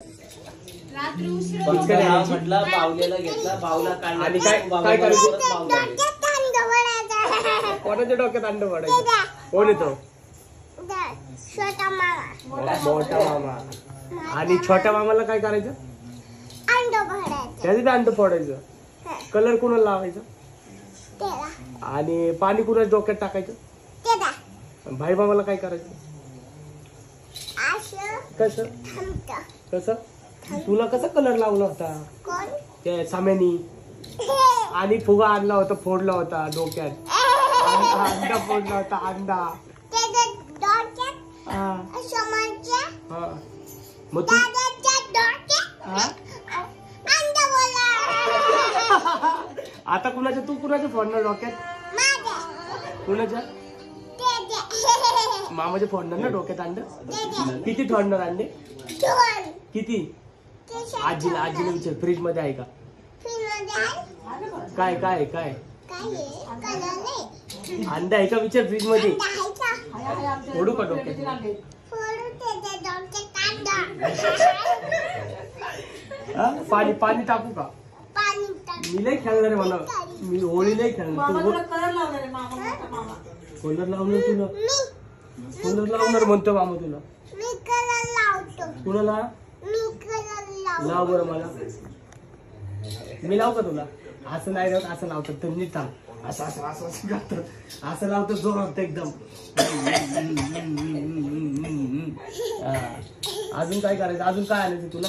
रात्री उशिरा पण इकडे हा यायची. म्हटला बावल्याला घेतला बावला काढला. आणि काय- बावला काय करायचं? परत बावला घेतला. कोणाच्या डोक्यात अंड पडायचं कोण येतो? छोटा मामा. मोठा मामा. आणि छोट्या मामाला काय करायचं? अंड भरायचं. त्याचे अंड फोडायचं. कलर कुणाला लावायचं? आणि पाणी कुणाच्या डोक्यात टाकायचं? आणि भाई मामाला काय करायचं? कसं? कसं? तुला कसा कलर लावला होता? ते त्या साम्यानी. आणि फुगा आणला होता फोडला होता डोक्यात. अंडा फोडला होता अंडा. हा, हा. मग तू आता कुणाच्या तू कुणाच्या फोडणार डोक्यात? कुणाच्या? त्याच्या मामाच्या फोडणार ना डोक्यात अंड? किती ठोडणार अंडे? किती? आजीला आजीला विचार फ्रीजमध्ये आहे का? काय काय काय? काय आहे? कलर नाही. अंडा आहे का विचार फ्रीजमध्ये फोडू का? डोक्यात? हा? पाणी पाणी टाकू का? पाणी टाक. मी लय खेळणार आहे म्हणा. मी होळी लय खेळणार. कलर लावणार तुला? मी कलर लावणार म्हणतो मामा तुला? मी कलर लावतो. कुणाला? मी कलर लाव बरं मला. मी लाव का तुला. असं नाही लावत असं लावतात. तर नीट थांब असं असं असं असं करतात. असं लावतं जोरात एकदम. हा. अजून काय करायचं? अजून काय आणायचं तुला?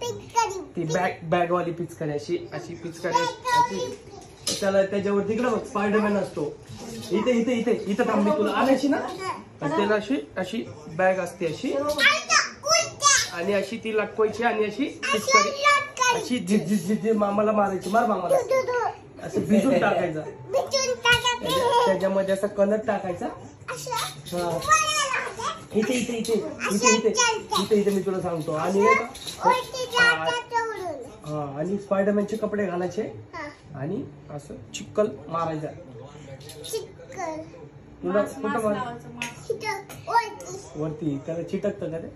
पिचकारी ती बॅग बॅग वाली पिचकारी अशी अशी पिचकारी अशी त्याला त्याच्यावर तिकडे बघ स्पायडरमॅन असतो. इथे इथे इथे इथं थांब मी तुला. आणायची ना? आणि त्याला अशी अशी बॅग असते अशी. आणि अशी ती लटकवायची आणि अशी पिचकारी. अशी झिज झिज झिज मामाला मारायची. मार मामाला. असं भिजून टाकायचं. त्याच्यामध्ये असा कलर टाकायचा. हा. इथे इथे इथे. इथे इथे. इथे इथे मी तुला सांगतो. आणि. हा आणि स्पायडरमॅनचे कपडे घालायचे. हा. आणि असं चिक्कल मारायचा. तुला कुठं मार वरती. त्याला चिटकतं का ते.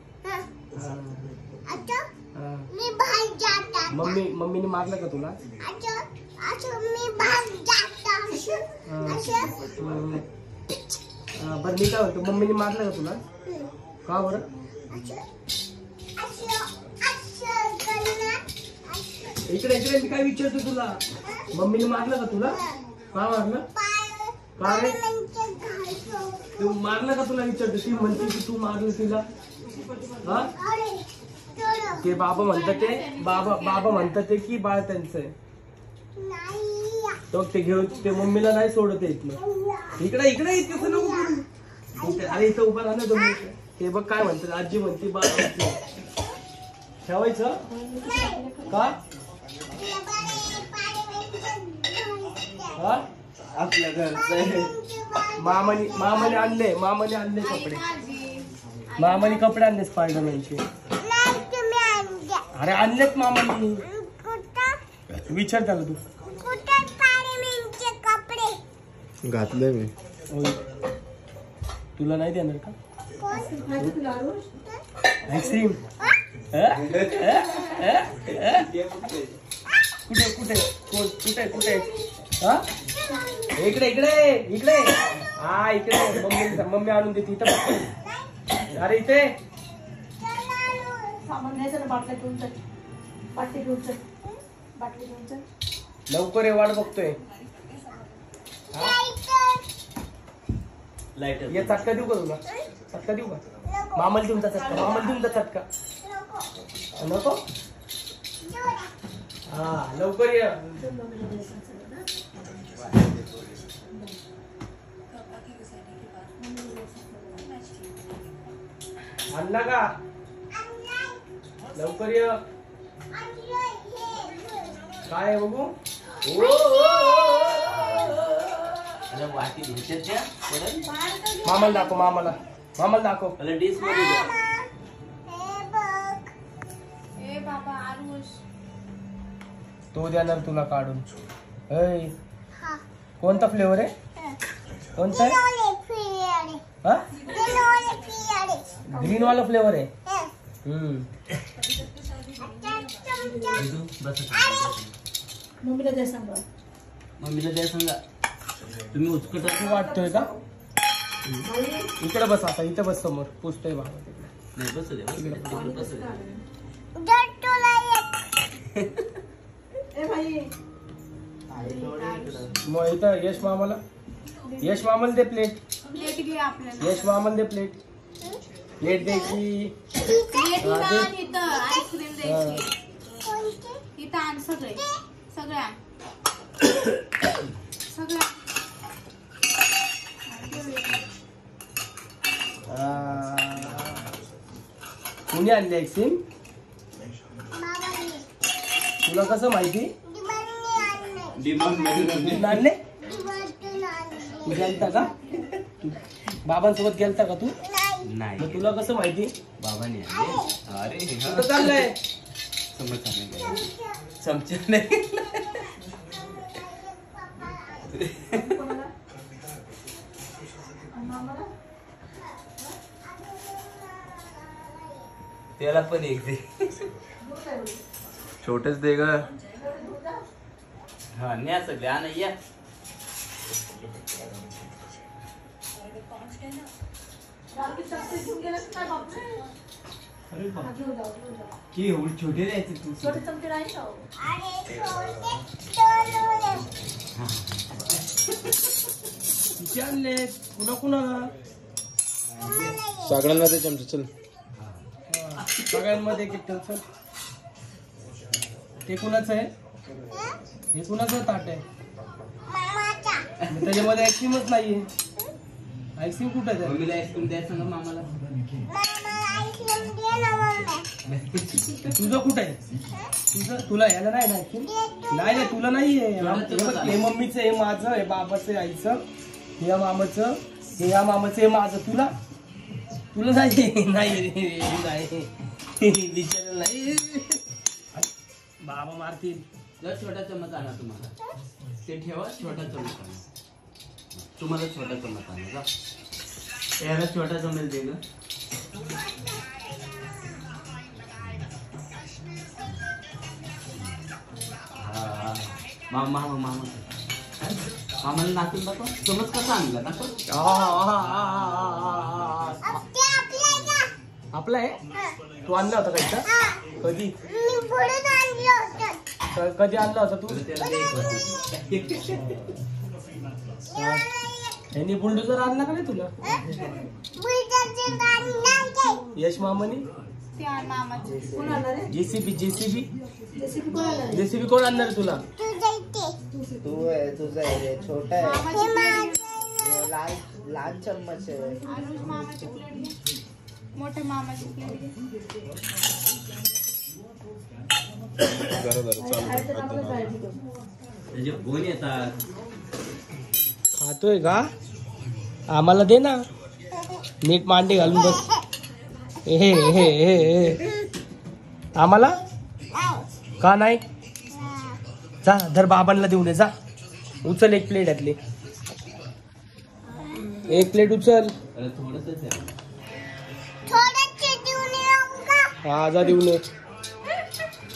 आता हा. मी बाहेर मम्मी मम्मीने मारलं का तुला असं मी बाहेर जाता असं. असं हम्म. हा, बरं मी काय म्हणतो मम्मीने मारलं का तुला हम्म. का बरं असं असं असं करणार असं इकडे इकडे मी काय विचारतो तुला मम्मीने मारलं का तुला का मारलं पाय का रे? पायांचे. तू मारलं का तुला विचारतो ती म्हणते की तू मारलं तिला. हा? ते बाबा म्हणतात ते बाबा बाबा म्हणतात ते की बाळ त्यांचं आहे. तो ते घेऊन ते मम्मीला नाही सोडत इथलं इकडे इकडे इतकं नको करू. अरे इथं उभा राहणार तुम्ही दोन ते बघ काय म्हणतात आजी म्हणते बाळ ठेवायचं? का? हा? आपल्या घरचं. मामाने मामाने आणले मामाने आणले कपडे. मामाने कपडे आणले स्पायडरमॅनचे. अरे आणलेत मामाने. विचार त्याला तू. घातलंय मी. तुला नाही देणार का? आईस्क्रीम हा? कुठे कुठे? कोण? कुठे कुठे? हा? इकडे इकडे इकडे. हा इकडे. मम्मी मम्मी आणून देते इथं बघ. अरे इथे. सामान ना बाटल्या घेऊन चल. बाटली घेऊन चल. बाटली घेऊन चल. लवकर ये वाट बघतोय. हा? लाइट ये चटका देऊ का तुला? चटका देऊ का. मामाला देऊन जा चटका मामाला देऊन जा चटका. नको. हा लवकर ये. हे. का लवकर ये काय बघू मामाला दाखव मामाला मामाला दाखव अरे डिशमध्ये द्या बाबा आरुष तो देणार तुला काढून ऐ हा. कोणता फ्लेवर आहे कोणता आहे लोले फिराडे. हा लोले फिराडे. ग्रीन वाला फ्लेवर आहे हे. हम्म. मम्मीला द्या सांगा मम्मीला द्या सांगा तुम्ही उचकट वाटतोय का इकडे बस आता इथं बस समोर पुसतोय बाबा तिकडे नाही बसू दे बसू दे मग इथं यश मामाला? यश मामाला दे प्लेट प्लेट घे आपल्याला. यश मामाला दे प्लेट प्लेट द्यायची. प्लेट हा, इथं दे. आण इथं आईस्क्रीम द्यायची. इथं आण सगळे. सगळ्या सगळ्या कुणी आणली आईस्क्रीम तुला कसं माहिती? गेलता का? बाबांसोबत गेलता का तू? नाही. तुला कसं माहिती? बाबांनी अरे समज नाही त्याला पण एक दे. छोटच दे ग. हा न्या सगळे आण या. की एवढे छोटे द्यायचे तू. विचारले कुणा कुणाला सगळ्यांना ते चमचे चल. सगळ्यांमध्ये किट्टल चल ते कुणाचं आहे? हे कुणाचं ताट आहे? त्याच्यामध्ये आईस्क्रीमच नाहीये. आईस्क्रीम कुठे आहे मम्मीला आईस्क्रीम द्या सांगा मामाला? मामा आईस्क्रीम दे ना मम्मी. तुझं कुठे आहे? तुझं तुला यायला नाही ना आईस्क्रीम नाही नाही तुला नाहीये. हे हे मम्मीचं हे माझं हे बाबाचं हे आईचं हे या मामाचं हे या मामाचं हे माझं. तुला? तुला नाही नाही रे, नाही. विचार नाही. बाबा मारतील. जर छोटा चमच आणा तुम्हाला. ते ठेवा छोटा चमच आणा. तुम्हाला छोटा चमच आणा जा. याला छोटा चमच दे हा. मामा मामा. मामा मामाला नाचून दाखव. चमच कसा आणला? दाखव. ते आपल्या का? आपला आहे? तू आणला होता का इथं कधी? तर कधी आणलं होतं तू? म्हणजे यांनी बुलडोजर आणला का नाही तुला? यश मामानी? JCB JCB? जेसीबी कोण आणणार तुला? तू आहे तुझा आहे छोटा आहे. हो, लाल लाल चम्मच आहे. मोठ्या मामाची जरा जरा चालू. त्याचे फोन येतात खातोय का? आम्हाला दे ना. नीट मांडी घालून बस. हे हे हे हे. आम्हाला? का नाही? जा धर बाबांना देऊन ये जा. उचल एक प्लेट यातली. एक प्लेट उचल. अरे थोडंसंच आहे. थोडं चिटून येऊ का? हा जा देऊन ये.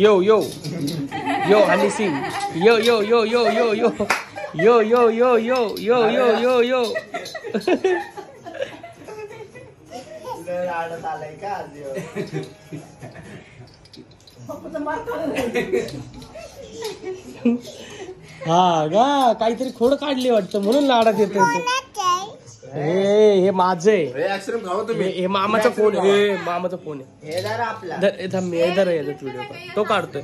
Yo, yo. Yo, Alice. Yo, yo, yo, yo, yo, yo. Yo, yo, yo, yo, yo, yo, yo, yo. हा का काहीतरी खोड काढली वाटतं म्हणून लाडात येतो हे हे माझं. आहे हे आईस्क्रीम खावा तुम्ही? मामाचा फोन आहे. हे मामाचा फोन आहे. हे जरा आपला. धर- थांब, मी इधर आहे व्हिडिओ तो काढतोय.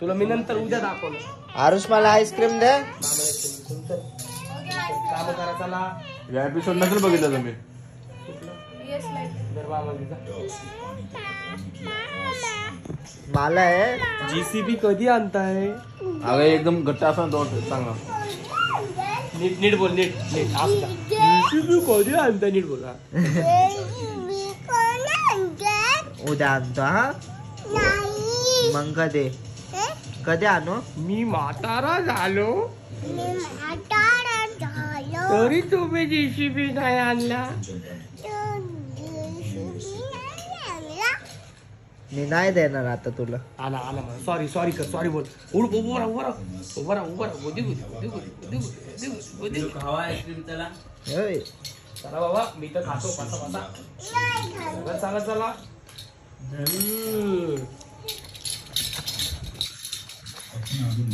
तुला मी नंतर उद्या दाखवलं आरुष मला आईस्क्रीम दे. काम करा चला. या एपिसोड नसेल बघितलं तुम्ही. धर मामा मला आहे जीसीबी कधी आणताय? अगं एकदम घट्ट असा दोन चांगला नीट नीट बोल नीट नीट. असं नीट बोल? हा. उद्या आणतो हा? मग कधी? कधी आणू? मी म्हातारा झालो. तरी तुम्ही जीसीबी नाही आणला. मी नाही देणार आता तुला. आला आला सॉरी सॉरी कर. सॉरी बोल. उड उभं राहा उभं राहा. उभं राहा उभं राहा. उदी उदी उदी आईस्क्रीम त्याला होय. चला बाबा मी तर खातो पासा पासा चला चला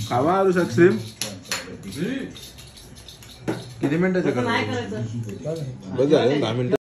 खावा आलू आईस्क्रीम किती मिनटाचं बघा दहा मिनिट.